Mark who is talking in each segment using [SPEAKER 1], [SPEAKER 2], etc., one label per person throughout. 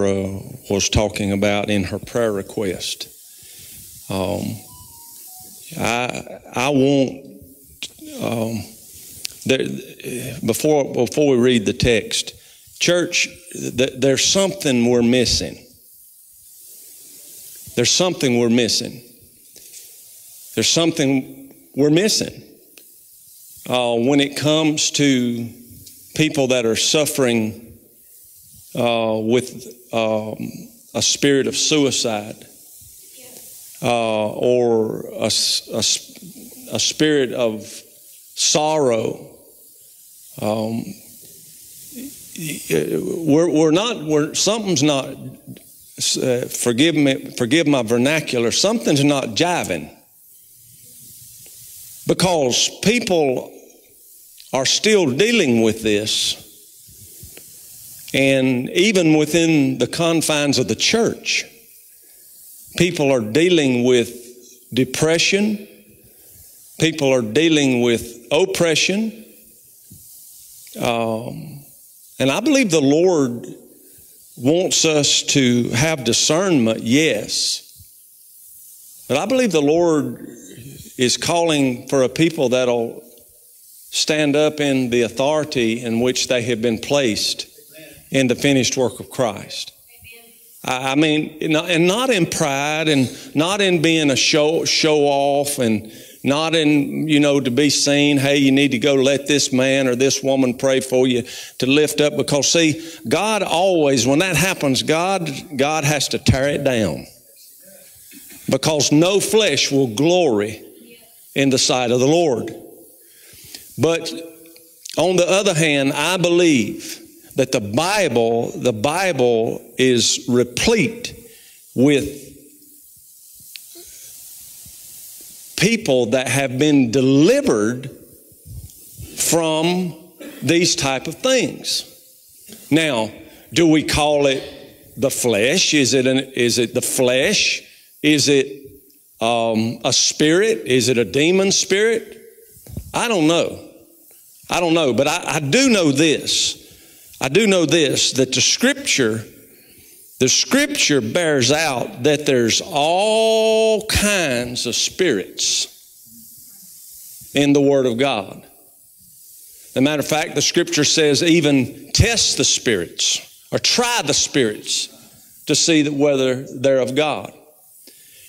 [SPEAKER 1] Barbara was talking about in her prayer request. Um, I I want um, there, before before we read the text, church. Th- there's something we're missing. There's something we're missing. There's something we're missing uh, when it comes to people that are suffering uh, with um, a spirit of suicide uh, or a, a, a, spirit of sorrow. Um, we're, we're not, we're, something's not, uh, forgive me, forgive my vernacular, something's not jiving. Because people are still dealing with this. And even within the confines of the church, people are dealing with depression, people are dealing with oppression. Um, and I believe the Lord wants us to have discernment, yes. But I believe the Lord is calling for a people that'll stand up in the authority in which they have been placed in the finished work of Christ. I mean, and not in pride and not in being a show, show off and not in, you know, to be seen, hey, you need to go let this man or this woman pray for you to lift up. Because see, God always, when that happens, God, God has to tear it down. Because no flesh will glory in the sight of the Lord. But on the other hand, I believe that the Bible, the Bible is replete with people that have been delivered from these type of things. Now, do we call it the flesh? Is it, an, is it the flesh? Is it um, a spirit? Is it a demon spirit? I don't know. I don't know, but I, I do know this. I do know this that the scripture, the scripture bears out that there's all kinds of spirits in the Word of God. As a matter of fact, the scripture says even test the spirits or try the spirits to see whether they're of God.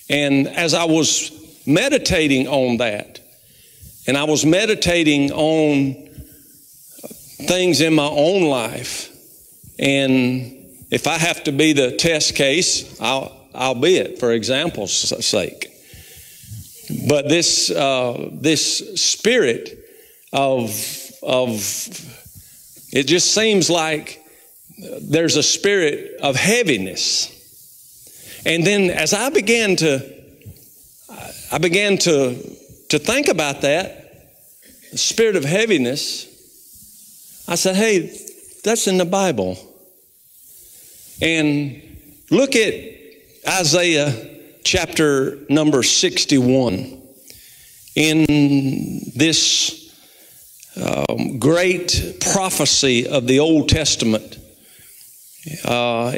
[SPEAKER 1] And as I was meditating on that, and I was meditating on things in my own life. And if I have to be the test case, I'll, I'll be it for example's sake. But this, uh, this spirit of, of, it just seems like there's a spirit of heaviness. And then as I began to, I began to, to think about that, the spirit of heaviness, I said, hey, that's in the Bible. And look at Isaiah chapter number 61. In this um, great prophecy of the Old Testament uh,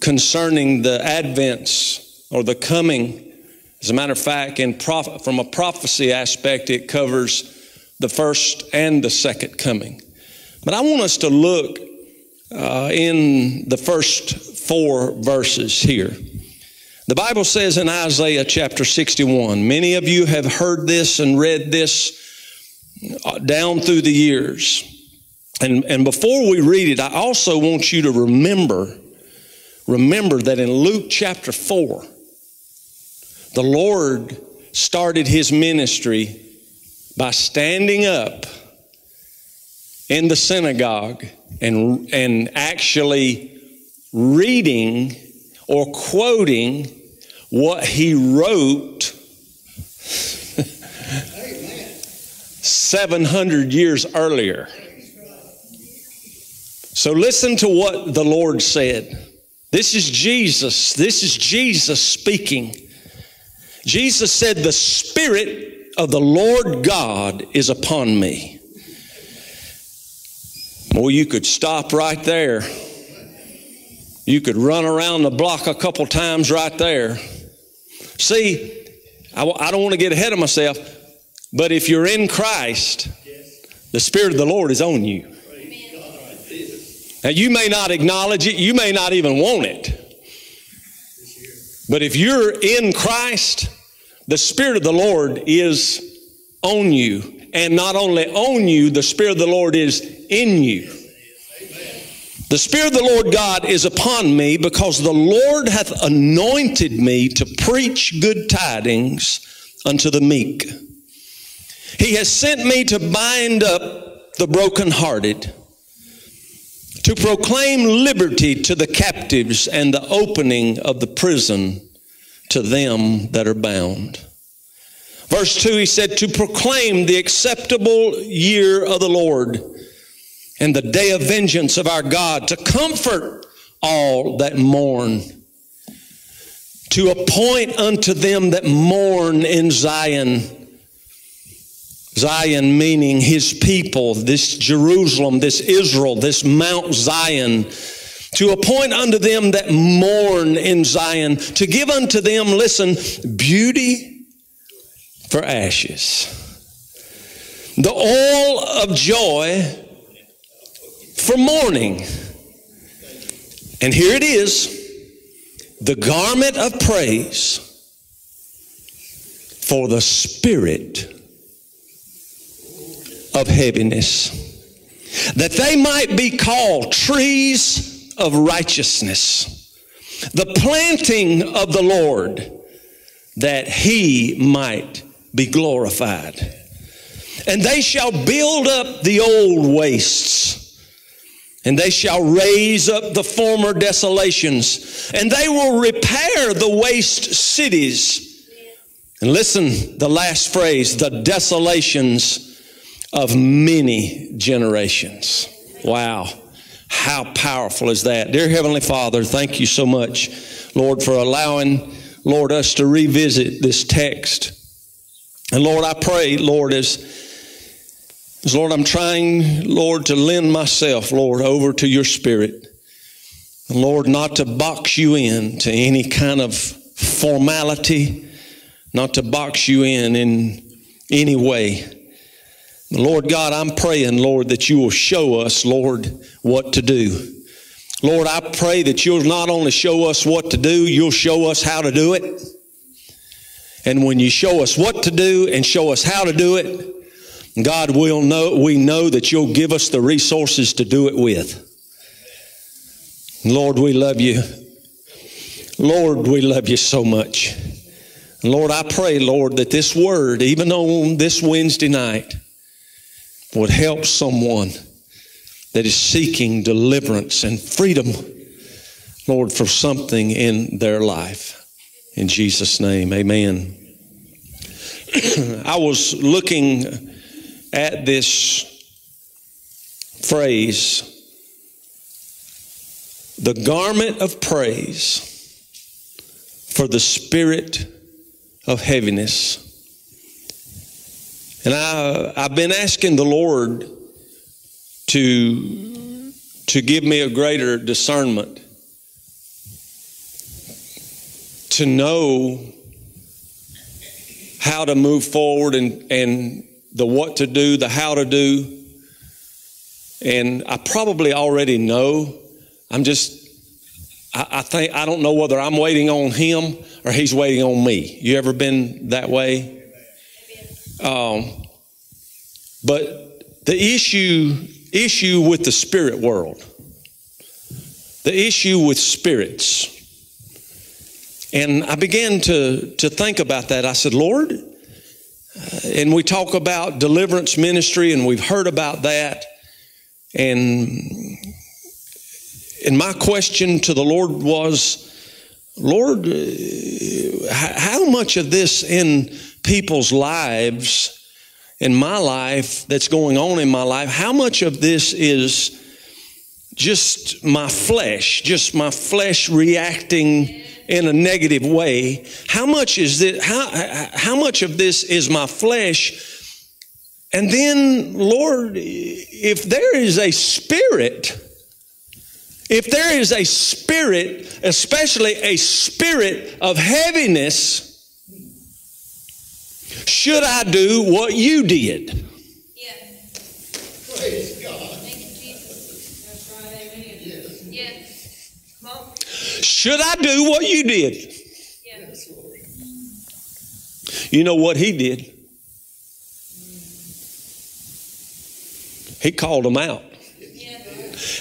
[SPEAKER 1] concerning the advents or the coming, as a matter of fact, in from a prophecy aspect, it covers the first and the second coming. But I want us to look uh, in the first four verses here. The Bible says in Isaiah chapter 61, many of you have heard this and read this uh, down through the years. And, and before we read it, I also want you to remember, remember that in Luke chapter 4, the Lord started his ministry by standing up in the synagogue and, and actually reading or quoting what he wrote 700 years earlier. So listen to what the Lord said. This is Jesus. This is Jesus speaking. Jesus said, The Spirit of the Lord God is upon me well, you could stop right there. You could run around the block a couple times right there. See, I, I don't want to get ahead of myself, but if you're in Christ, the Spirit of the Lord is on you. Now, you may not acknowledge it, you may not even want it. But if you're in Christ, the Spirit of the Lord is on you. And not only on you, the Spirit of the Lord is in you. The Spirit of the Lord God is upon me because the Lord hath anointed me to preach good tidings unto the meek. He has sent me to bind up the brokenhearted, to proclaim liberty to the captives and the opening of the prison to them that are bound. Verse 2, he said, to proclaim the acceptable year of the Lord and the day of vengeance of our God, to comfort all that mourn, to appoint unto them that mourn in Zion. Zion meaning his people, this Jerusalem, this Israel, this Mount Zion, to appoint unto them that mourn in Zion, to give unto them, listen, beauty for ashes, the oil of joy for mourning. And here it is the garment of praise for the spirit of heaviness, that they might be called trees of righteousness, the planting of the Lord, that he might be glorified. And they shall build up the old wastes and they shall raise up the former desolations, and they will repair the waste cities. And listen, the last phrase, the desolations of many generations. Wow. How powerful is that? Dear Heavenly Father, thank you so much, Lord, for allowing, Lord, us to revisit this text. And Lord, I pray, Lord, as Lord, I'm trying, Lord, to lend myself, Lord, over to your spirit. Lord, not to box you in to any kind of formality, not to box you in in any way. Lord God, I'm praying, Lord, that you will show us, Lord, what to do. Lord, I pray that you'll not only show us what to do, you'll show us how to do it. And when you show us what to do and show us how to do it, God will know, we know that you'll give us the resources to do it with. Lord, we love you. Lord, we love you so much. Lord, I pray, Lord, that this word, even on this Wednesday night, would help someone that is seeking deliverance and freedom, Lord, for something in their life. In Jesus' name, amen. I was looking at this phrase, the garment of praise for the spirit of heaviness. And I, I've been asking the Lord to, to give me a greater discernment, to know how to move forward and, and the what to do, the how to do. And I probably already know. I'm just, I, I, think, I don't know whether I'm waiting on him or he's waiting on me. You ever been that way? Um, but the issue, issue with the spirit world, the issue with spirits, and I began to, to think about that. I said, Lord, and we talk about deliverance ministry, and we've heard about that. And, and my question to the Lord was, Lord, uh, how much of this in people's lives, in my life, that's going on in my life, how much of this is just my flesh, just my flesh reacting in a negative way, how much is this, how, how much of this is my flesh? And then, Lord, if there is a spirit If there is a spirit, especially a spirit of heaviness, should I do what you did?
[SPEAKER 2] Yeah.
[SPEAKER 3] Praise God.
[SPEAKER 2] Thank you, Jesus. That's right. Amen. Yes. Come on.
[SPEAKER 1] Should I do what you did? You know what he did? He called them out.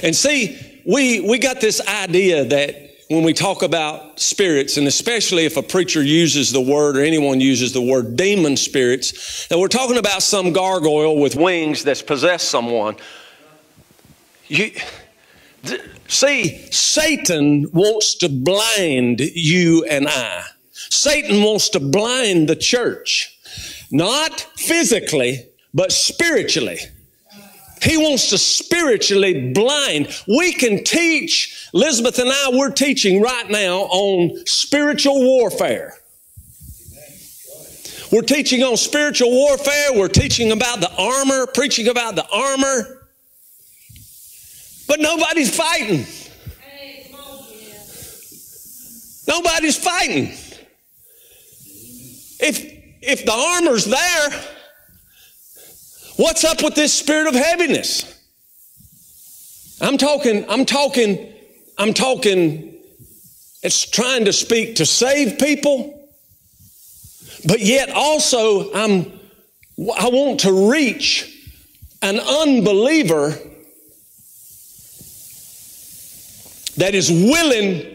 [SPEAKER 1] And see, we, we got this idea that when we talk about spirits, and especially if a preacher uses the word or anyone uses the word demon spirits, that we're talking about some gargoyle with wings that's possessed someone. You, see, Satan wants to blind you and I. Satan wants to blind the church, not physically, but spiritually. He wants to spiritually blind. We can teach, Elizabeth and I, we're teaching right now on spiritual warfare. We're teaching on spiritual warfare. We're teaching about the armor, preaching about the armor. But nobody's fighting. Nobody's fighting. If, if the armor's there, what's up with this spirit of heaviness? I'm talking, I'm talking, I'm talking, it's trying to speak to save people, but yet also I'm, I want to reach an unbeliever that is willing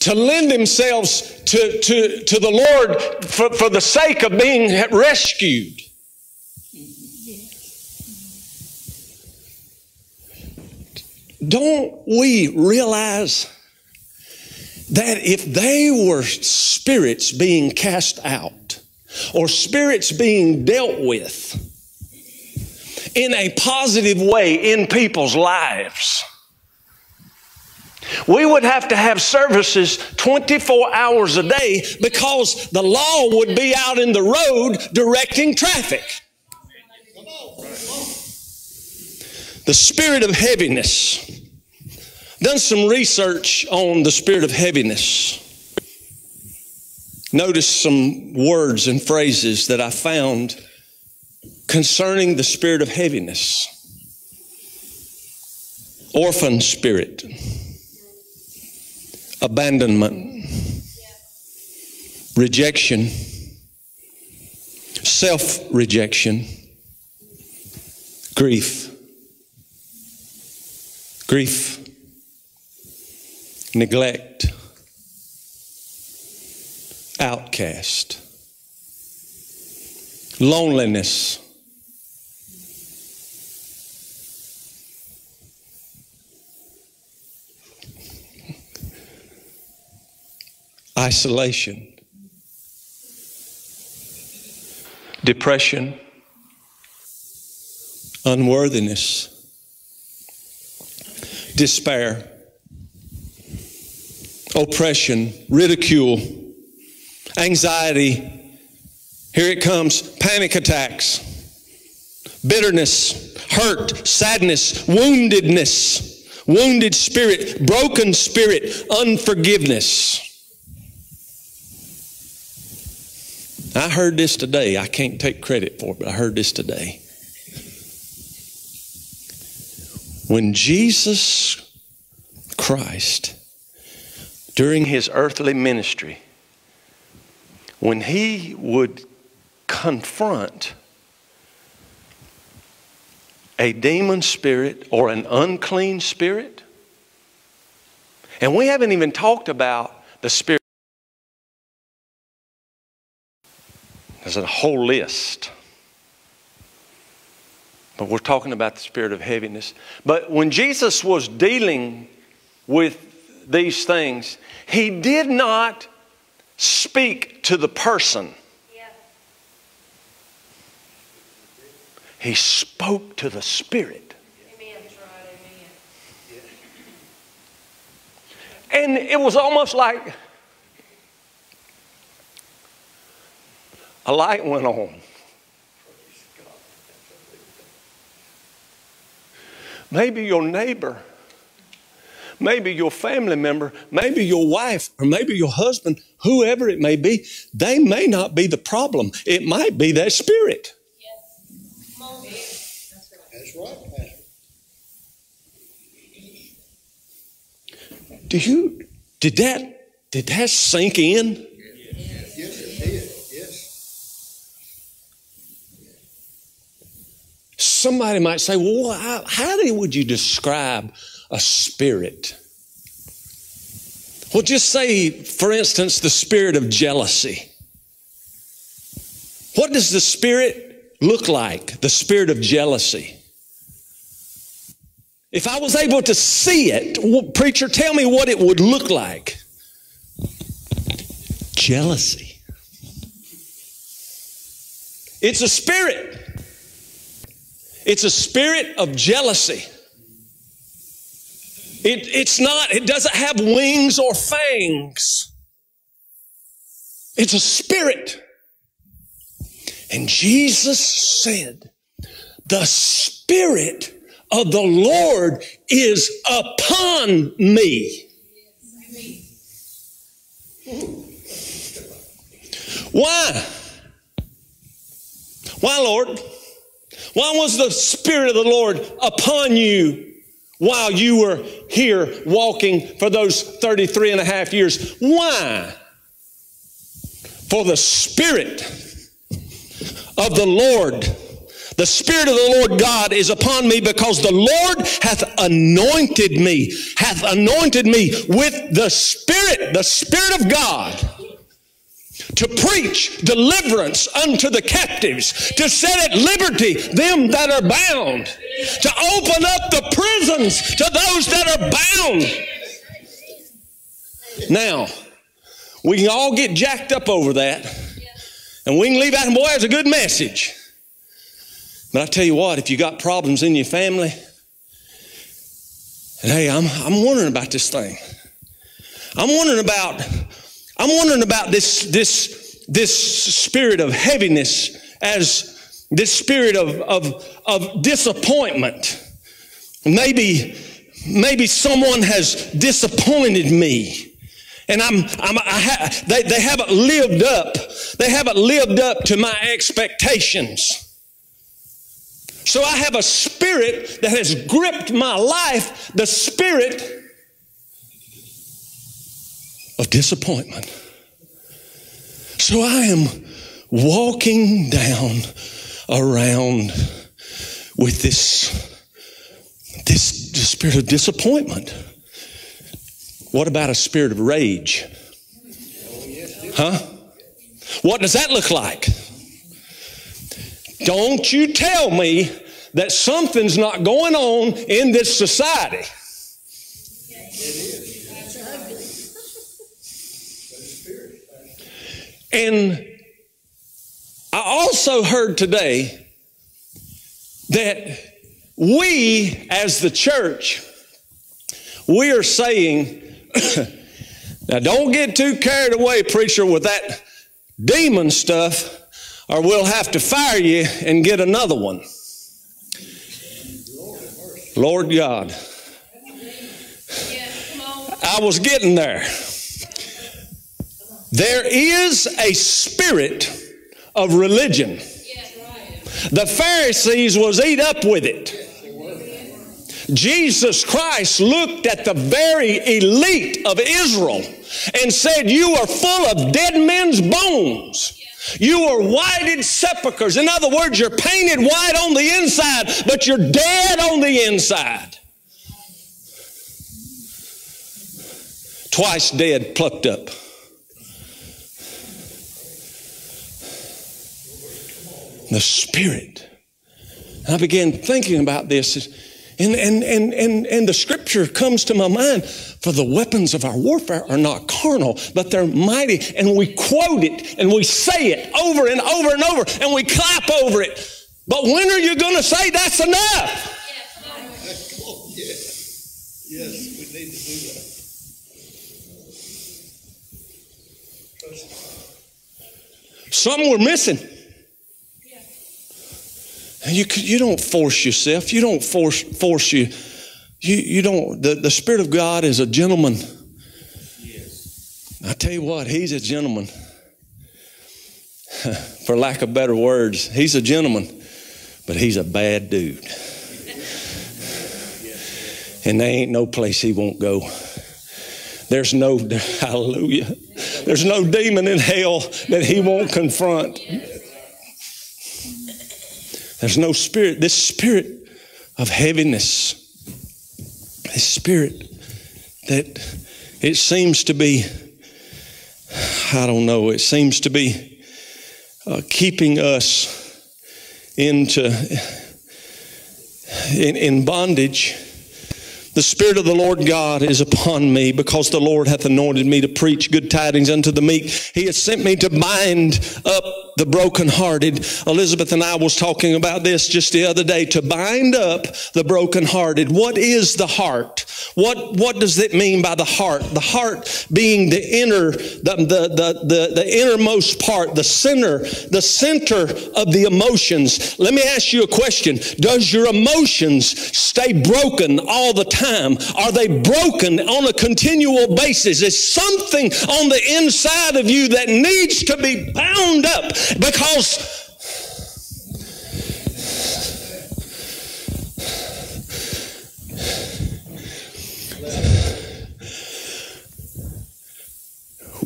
[SPEAKER 1] to lend themselves to, to, to the Lord for, for the sake of being rescued. Don't we realize that if they were spirits being cast out or spirits being dealt with in a positive way in people's lives, we would have to have services 24 hours a day because the law would be out in the road directing traffic. The spirit of heaviness. Done some research on the spirit of heaviness. Notice some words and phrases that I found concerning the spirit of heaviness. Orphan spirit abandonment, rejection, self rejection, grief, grief, neglect, outcast, loneliness. Isolation, depression, unworthiness, despair, oppression, ridicule, anxiety. Here it comes panic attacks, bitterness, hurt, sadness, woundedness, wounded spirit, broken spirit, unforgiveness. I heard this today. I can't take credit for it, but I heard this today. When Jesus Christ, during his earthly ministry, when he would confront a demon spirit or an unclean spirit, and we haven't even talked about the spirit. There's a whole list. But we're talking about the spirit of heaviness. But when Jesus was dealing with these things, he did not speak to the person. He spoke to the spirit.
[SPEAKER 2] Amen.
[SPEAKER 1] And it was almost like a light went on. Maybe your neighbor maybe your family member, maybe your wife, or maybe your husband, whoever it may be, they may not be the problem. It might be that spirit.
[SPEAKER 2] Yes. That's right.
[SPEAKER 1] Do you did that did that sink in? Somebody might say, well, how, would you describe a spirit? Well, just say, for instance, the spirit of jealousy. What does the spirit look like? The spirit of jealousy. If I was able to see it, preacher, tell me what it would look like. Jealousy. It's a spirit. It's a spirit of jealousy. It, it's not, it doesn't have wings or fangs. It's a spirit. And Jesus said, the spirit of the Lord is upon me. Why? Why, Lord? Why was the Spirit of the Lord upon you while you were here walking for those 33 and a half years? Why? For the Spirit of the Lord, the Spirit of the Lord God is upon me because the Lord hath anointed me, hath anointed me with the Spirit, the Spirit of God to preach deliverance unto the captives, to set at liberty them that are bound, to open up the prisons to those that are bound. Now, we can all get jacked up over that, and we can leave out, and boy, that's a good message. But I tell you what, if you got problems in your family, and hey, I'm, I'm wondering about this thing. I'm wondering about I'm wondering about this, this, this spirit of heaviness as this spirit of, of, of disappointment. Maybe, maybe someone has disappointed me. And I'm, I'm I ha, they, they haven't lived up. They haven't lived up to my expectations. So I have a spirit that has gripped my life, the spirit of disappointment. So I am walking down around with this, this, this spirit of disappointment. What about a spirit of rage? Huh? What does that look like? Don't you tell me that something's not going on in this society. And I also heard today that we as the church, we are saying, now don't get too carried away, preacher, with that demon stuff, or we'll have to fire you and get another one. Lord God.
[SPEAKER 2] Yeah, come on.
[SPEAKER 1] I was getting there. There is a spirit of religion. The Pharisees was eat up with it. Jesus Christ looked at the very elite of Israel and said, You are full of dead men's bones. You are whited sepulchres. In other words, you're painted white on the inside, but you're dead on the inside. Twice dead, plucked up. The Spirit. and I began thinking about this. And, and, and, and, and the scripture comes to my mind for the weapons of our warfare are not carnal, but they're mighty. And we quote it and we say it over and over and over and we clap over it. But when are you going to say that's enough?
[SPEAKER 2] Yes, right.
[SPEAKER 3] Come on, yes. Yes, we need to do that.
[SPEAKER 1] Something we're missing. You, you don't force yourself. You don't force, force you, You, you don't, the, the Spirit of God is a gentleman. Yes. I tell you what, he's a gentleman. For lack of better words, he's a gentleman, but he's a bad dude. And there ain't no place he won't go. There's no, hallelujah, there's no demon in hell that he won't confront. There's no spirit, this spirit of heaviness, this spirit that it seems to be, I don't know, it seems to be uh, keeping us into in, in bondage the Spirit of the Lord God is upon me because the Lord hath anointed me to preach good tidings unto the meek. He has sent me to bind up the brokenhearted. Elizabeth and I was talking about this just the other day, to bind up the brokenhearted. What is the heart? What, what does it mean by the heart? The heart being the inner, the, the, the, the, innermost part, the center, the center of the emotions. Let me ask you a question. Does your emotions stay broken all the time? Are they broken on a continual basis? Is something on the inside of you that needs to be bound up because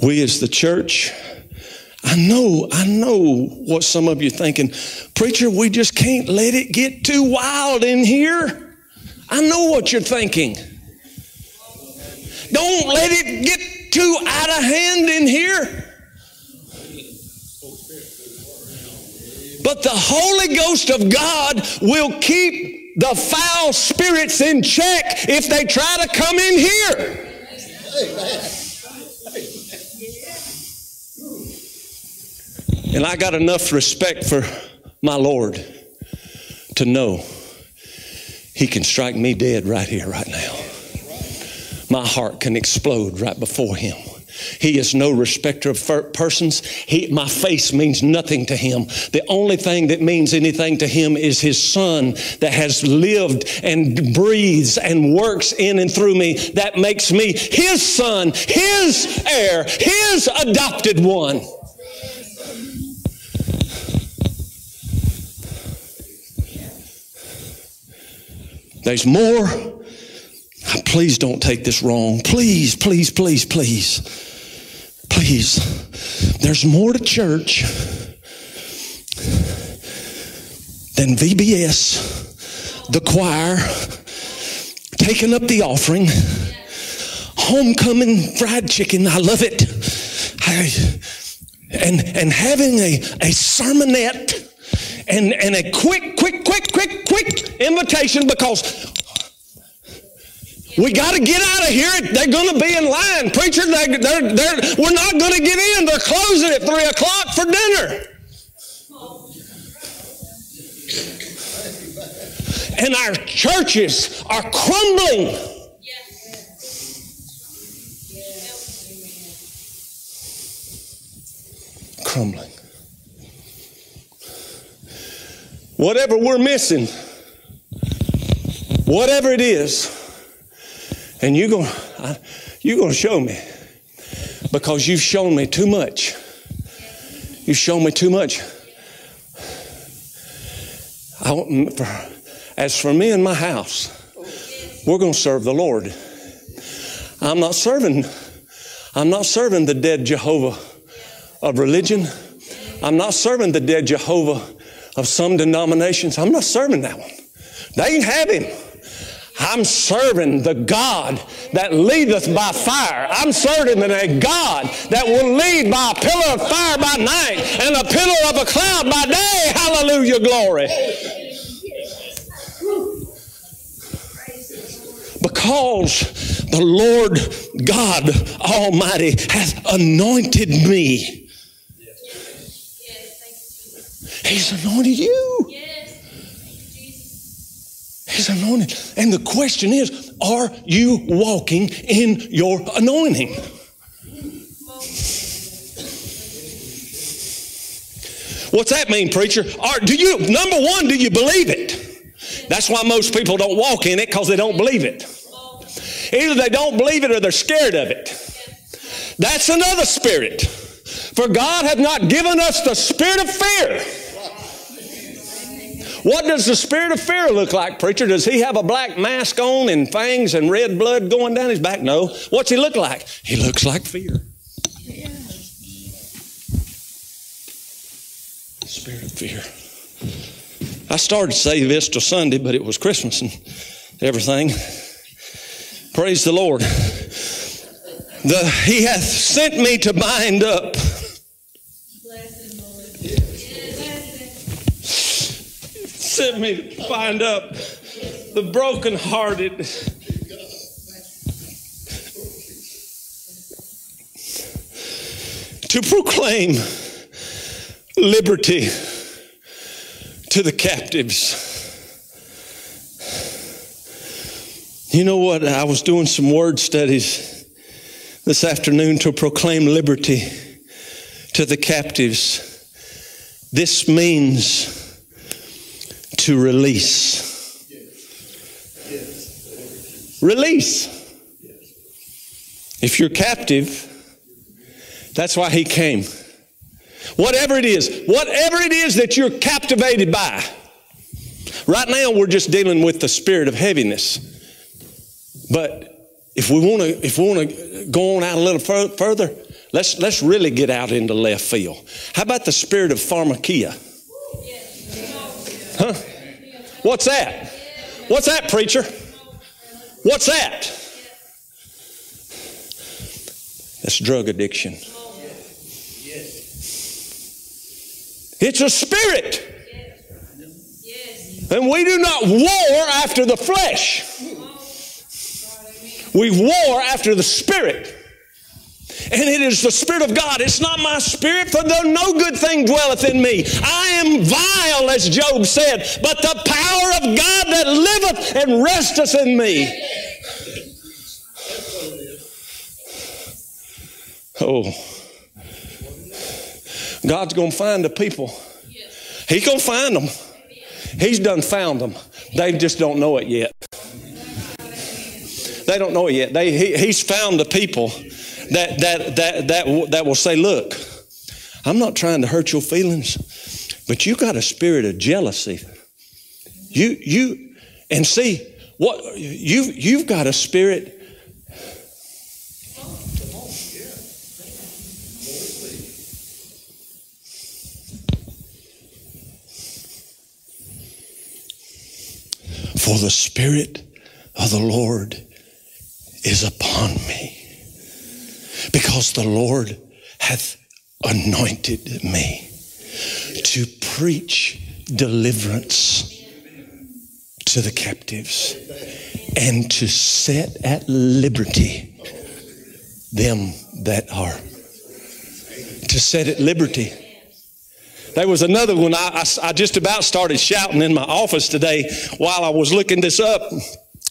[SPEAKER 1] we as the church I know, I know what some of you thinking. Preacher, we just can't let it get too wild in here. I know what you're thinking. Don't let it get too out of hand in here. But the Holy Ghost of God will keep the foul spirits in check if they try to come in here. And I got enough respect for my Lord to know he can strike me dead right here, right now. My heart can explode right before Him. He is no respecter of persons. He, my face means nothing to him. The only thing that means anything to him is his son that has lived and breathes and works in and through me. That makes me his son, his heir, his adopted one. There's more. Please don't take this wrong. Please, please, please, please. Please. There's more to church than VBS, the choir, taking up the offering, homecoming fried chicken. I love it. I, and, and having a, a sermonette and, and a quick, quick, quick, quick, quick invitation because we got to get out of here. They're going to be in line. Preacher, they, they're, they're, we're not going to get in. They're closing at 3 o'clock for dinner. And our churches are crumbling. Crumbling. Whatever we're missing, whatever it is, and you're going you're going to show me because you've shown me too much. You've shown me too much. I, mm, as for me and my house, we're going to serve the Lord. I'm not serving. I'm not serving the dead Jehovah of religion. I'm not serving the dead Jehovah of some denominations. I'm not serving that one. They can have him. I'm serving the God that leadeth by fire. I'm serving a God that will lead by a pillar of fire by night and a pillar of a cloud by day. Hallelujah, glory. Because the Lord God Almighty hath anointed me He's anointed you. He's anointed. And the question is, are you walking in your anointing? What's that mean, preacher? Are, do you number one, do you believe it? That's why most people don't walk in it because they don't believe it. Either they don't believe it or they're scared of it. That's another spirit. For God hath not given us the spirit of fear. What does the spirit of fear look like, preacher? Does he have a black mask on and fangs and red blood going down his back? No. What's he look like? He looks like fear. Spirit of fear. I started to say this till Sunday, but it was Christmas and everything. Praise the Lord. The, he hath sent me to bind up. Sent me to bind up the brokenhearted. To proclaim liberty to the captives. You know what? I was doing some word studies this afternoon to proclaim liberty to the captives. This means to release. Release. If you're captive, that's why he came. Whatever it is, whatever it is that you're captivated by. Right now, we're just dealing with the spirit of heaviness. But if we want to, if we want to go on out a little fur- further, let's let's really get out into left field. How about the spirit of pharmakeia? Huh? What's that? What's that, preacher? What's that? That's drug addiction. It's a spirit. And we do not war after the flesh. We war after the spirit. And it is the Spirit of God. It's not my spirit, for though no good thing dwelleth in me. I am vile, as Job said, but the power of God that liveth and resteth in me. Oh. God's going to find the people. He's going to find them. He's done found them. They just don't know it yet. They don't know it yet. They, he, he's found the people that, that, that, that, that will say, Look, I'm not trying to hurt your feelings, but you got a spirit of jealousy. You, you, and see, what you you've got a spirit For the Spirit of the Lord is upon me, because the Lord hath anointed me to preach deliverance to the captives and to set at liberty them that are. To set at liberty. There was another one I, I, I just about started shouting in my office today while I was looking this up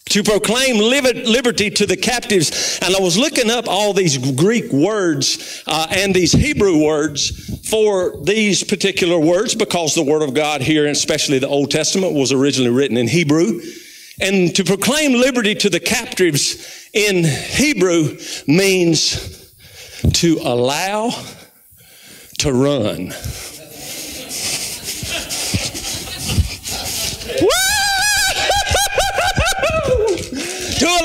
[SPEAKER 1] to proclaim liberty to the captives. And I was looking up all these Greek words uh, and these Hebrew words for these particular words because the Word of God here, especially the Old Testament, was originally written in Hebrew. And to proclaim liberty to the captives in Hebrew means to allow to run.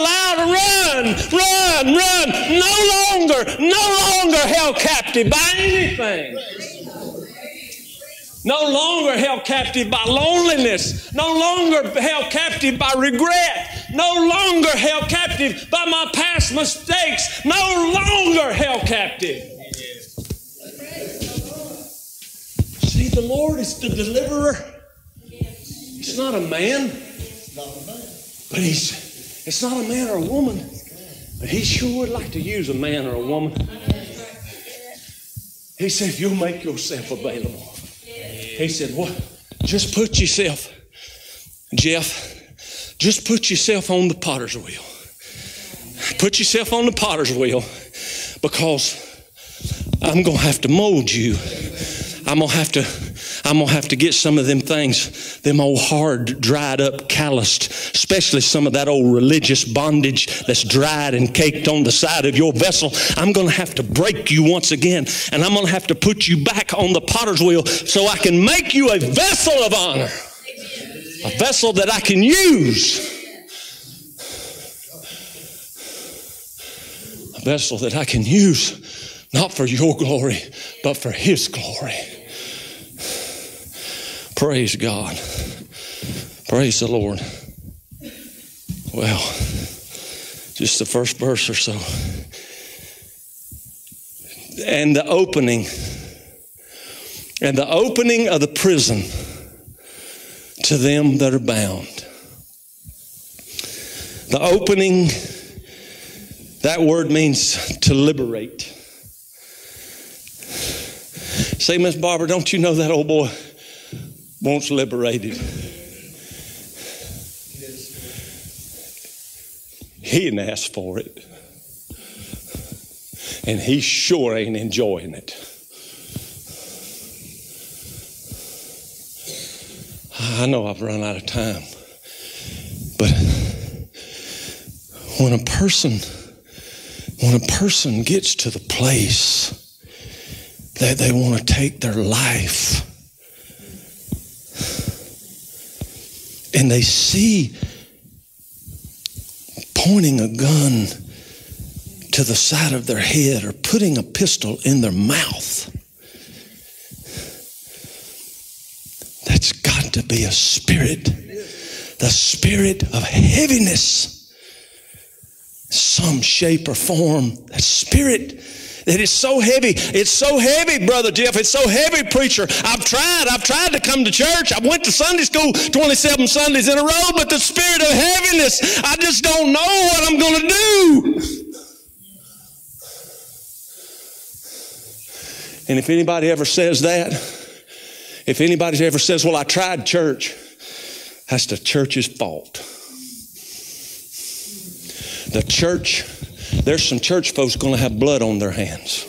[SPEAKER 1] To allow to run, run, run, no longer, no longer held captive by anything. No longer held captive by loneliness. No longer held captive by regret. No longer held captive by my past mistakes. No longer held captive. See, the Lord is the deliverer. He's not a man. But he's it's not a man or a woman. But he sure would like to use a man or a woman. He said, if you'll make yourself available. He said, what? Just put yourself, Jeff, just put yourself on the potter's wheel. Put yourself on the potter's wheel because I'm going to have to mold you. I'm going to have to I'm going to have to get some of them things, them old hard, dried up, calloused, especially some of that old religious bondage that's dried and caked on the side of your vessel. I'm going to have to break you once again, and I'm going to have to put you back on the potter's wheel so I can make you a vessel of honor, a vessel that I can use. A vessel that I can use, not for your glory, but for His glory. Praise God. Praise the Lord. Well, just the first verse or so. And the opening, and the opening of the prison to them that are bound. The opening, that word means to liberate. Say, Miss Barbara, don't you know that old boy? Wants liberated. He didn't ask for it. And he sure ain't enjoying it. I know I've run out of time. But when a person when a person gets to the place that they want to take their life and they see pointing a gun to the side of their head or putting a pistol in their mouth. That's got to be a spirit, the spirit of heaviness, some shape or form. That spirit it is so heavy. It's so heavy, Brother Jeff. It's so heavy, preacher. I've tried. I've tried to come to church. I went to Sunday school 27 Sundays in a row, but the spirit of heaviness, I just don't know what I'm going to do. And if anybody ever says that, if anybody ever says, Well, I tried church, that's the church's fault. The church there's some church folks going to have blood on their hands.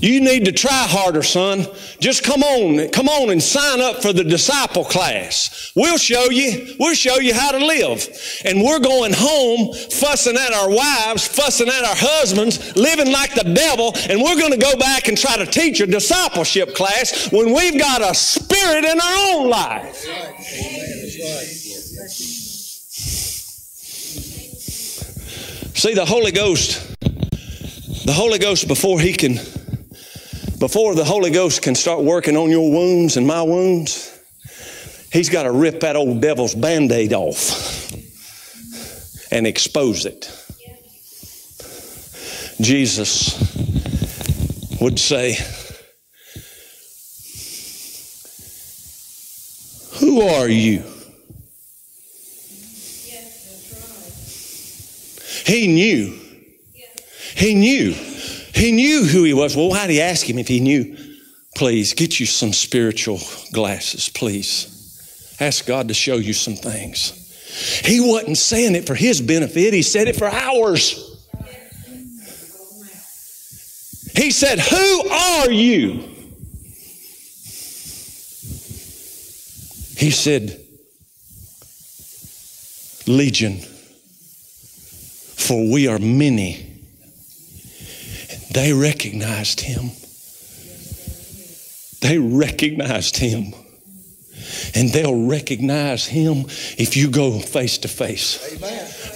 [SPEAKER 1] You need to try harder, son. Just come on, come on and sign up for the disciple class. We'll show you, we'll show you how to live. And we're going home fussing at our wives, fussing at our husbands, living like the devil, and we're going to go back and try to teach a discipleship class when we've got a spirit in our own life. See, the Holy Ghost, the Holy Ghost, before He can, before the Holy Ghost can start working on your wounds and my wounds, He's got to rip that old devil's band aid off and expose it. Jesus would say, Who are you? He knew. He knew. He knew who he was. Well, why'd he ask him if he knew? Please, get you some spiritual glasses, please. Ask God to show you some things. He wasn't saying it for his benefit, he said it for ours. He said, Who are you? He said, Legion for we are many. They recognized him. They recognized him. And they'll recognize him if you go face to face.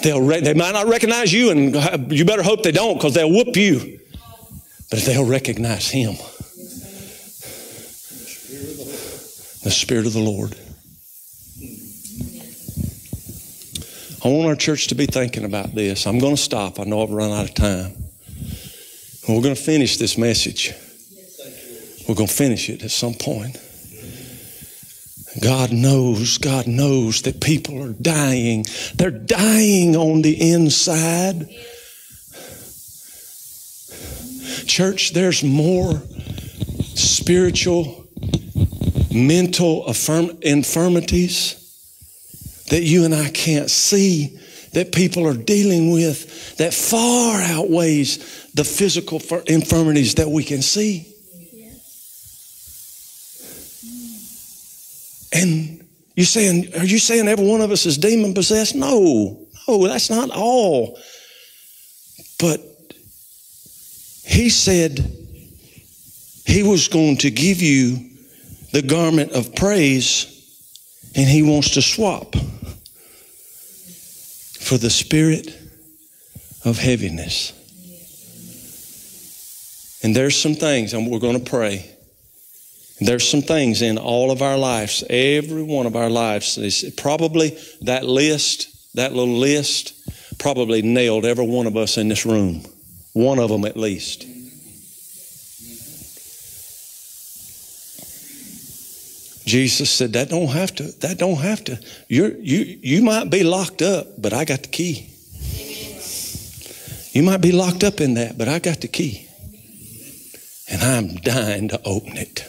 [SPEAKER 1] They'll re- they might not recognize you, and you better hope they don't because they'll whoop you. But if they'll recognize him, the Spirit of the Lord. I want our church to be thinking about this. I'm going to stop. I know I've run out of time. we're going to finish this message. We're going to finish it at some point. God knows, God knows that people are dying. They're dying on the inside. Church, there's more spiritual, mental infirmities that you and I can't see that people are dealing with that far outweighs the physical infirmities that we can see. And you saying, are you saying every one of us is demon possessed? No, no, that's not all. But he said he was going to give you the garment of praise and he wants to swap for the spirit of heaviness. And there's some things, and we're going to pray. There's some things in all of our lives, every one of our lives. Probably that list, that little list, probably nailed every one of us in this room. One of them at least. Jesus said, that don't have to, that don't have to. You're, you, you might be locked up, but I got the key. You might be locked up in that, but I got the key. And I'm dying to open it.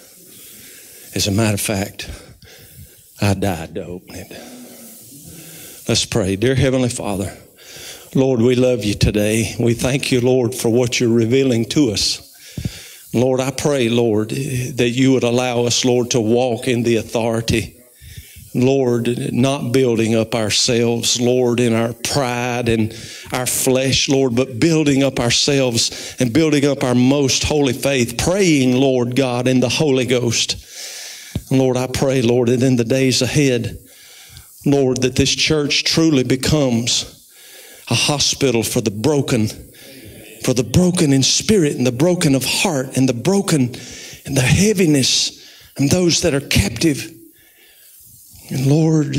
[SPEAKER 1] As a matter of fact, I died to open it. Let's pray. Dear Heavenly Father, Lord, we love you today. We thank you, Lord, for what you're revealing to us. Lord, I pray, Lord, that you would allow us, Lord, to walk in the authority. Lord, not building up ourselves, Lord, in our pride and our flesh, Lord, but building up ourselves and building up our most holy faith, praying, Lord God, in the Holy Ghost. Lord, I pray, Lord, that in the days ahead, Lord, that this church truly becomes a hospital for the broken, for the broken in spirit and the broken of heart and the broken and the heaviness and those that are captive. And Lord,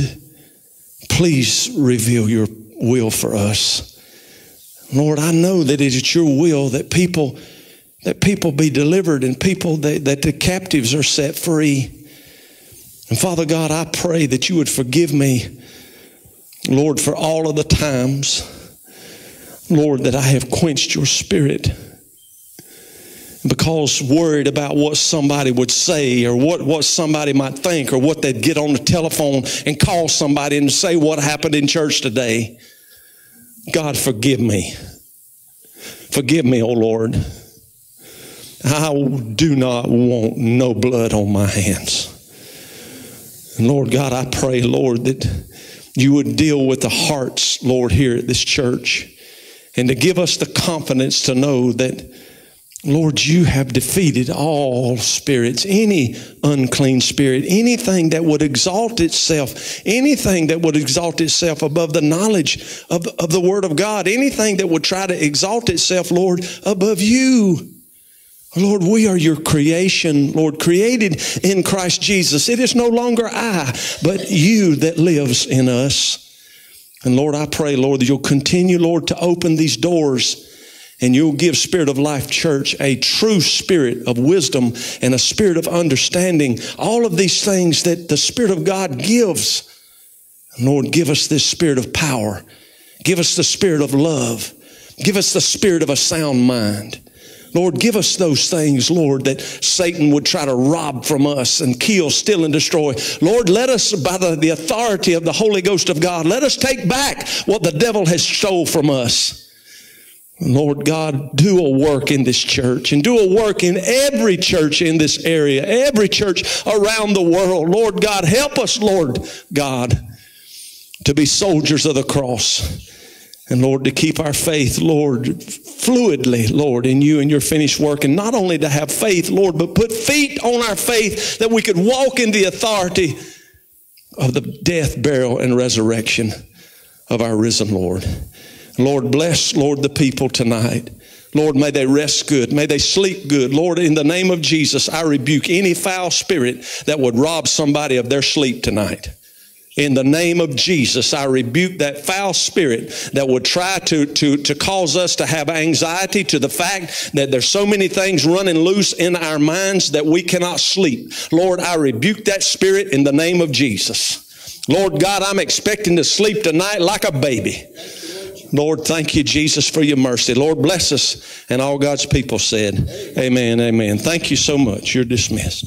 [SPEAKER 1] please reveal your will for us. Lord, I know that it is your will that people that people be delivered and people that, that the captives are set free. And Father God, I pray that you would forgive me, Lord, for all of the times, Lord, that I have quenched your spirit because worried about what somebody would say or what, what somebody might think or what they'd get on the telephone and call somebody and say what happened in church today. God, forgive me. Forgive me, O oh Lord. I do not want no blood on my hands. And Lord God, I pray, Lord, that you would deal with the hearts, Lord, here at this church and to give us the confidence to know that, Lord, you have defeated all spirits, any unclean spirit, anything that would exalt itself, anything that would exalt itself above the knowledge of, of the Word of God, anything that would try to exalt itself, Lord, above you. Lord, we are your creation, Lord, created in Christ Jesus. It is no longer I, but you that lives in us. And Lord, I pray, Lord, that you'll continue, Lord, to open these doors and you'll give Spirit of Life Church a true spirit of wisdom and a spirit of understanding. All of these things that the Spirit of God gives. Lord, give us this spirit of power. Give us the spirit of love. Give us the spirit of a sound mind. Lord, give us those things, Lord, that Satan would try to rob from us and kill, steal, and destroy. Lord, let us, by the, the authority of the Holy Ghost of God, let us take back what the devil has stole from us. Lord God, do a work in this church and do a work in every church in this area, every church around the world. Lord God, help us, Lord God, to be soldiers of the cross and Lord, to keep our faith, Lord, fluidly, Lord, in you and your finished work. And not only to have faith, Lord, but put feet on our faith that we could walk in the authority of the death, burial, and resurrection of our risen Lord. Lord, bless, Lord, the people tonight. Lord, may they rest good. May they sleep good. Lord, in the name of Jesus, I rebuke any foul spirit that would rob somebody of their sleep tonight. In the name of Jesus, I rebuke that foul spirit that would try to, to, to cause us to have anxiety to the fact that there's so many things running loose in our minds that we cannot sleep. Lord, I rebuke that spirit in the name of Jesus. Lord God, I'm expecting to sleep tonight like a baby. Lord, thank you, Jesus, for your mercy. Lord, bless us. And all God's people said, Amen, amen. Thank you so much. You're dismissed.